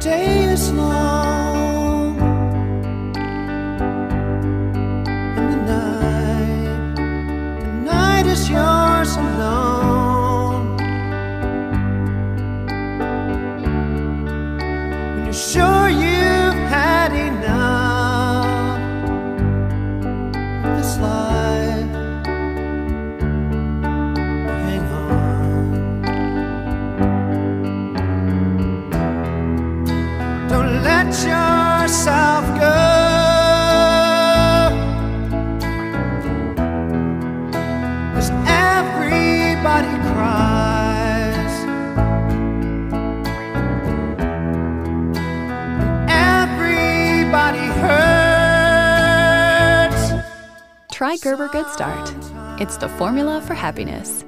day is long and the night, the night is yours alone. When you're sure you've yourself go. Everybody cries. Everybody hurts. Try Gerber Good Start. It's the formula for happiness.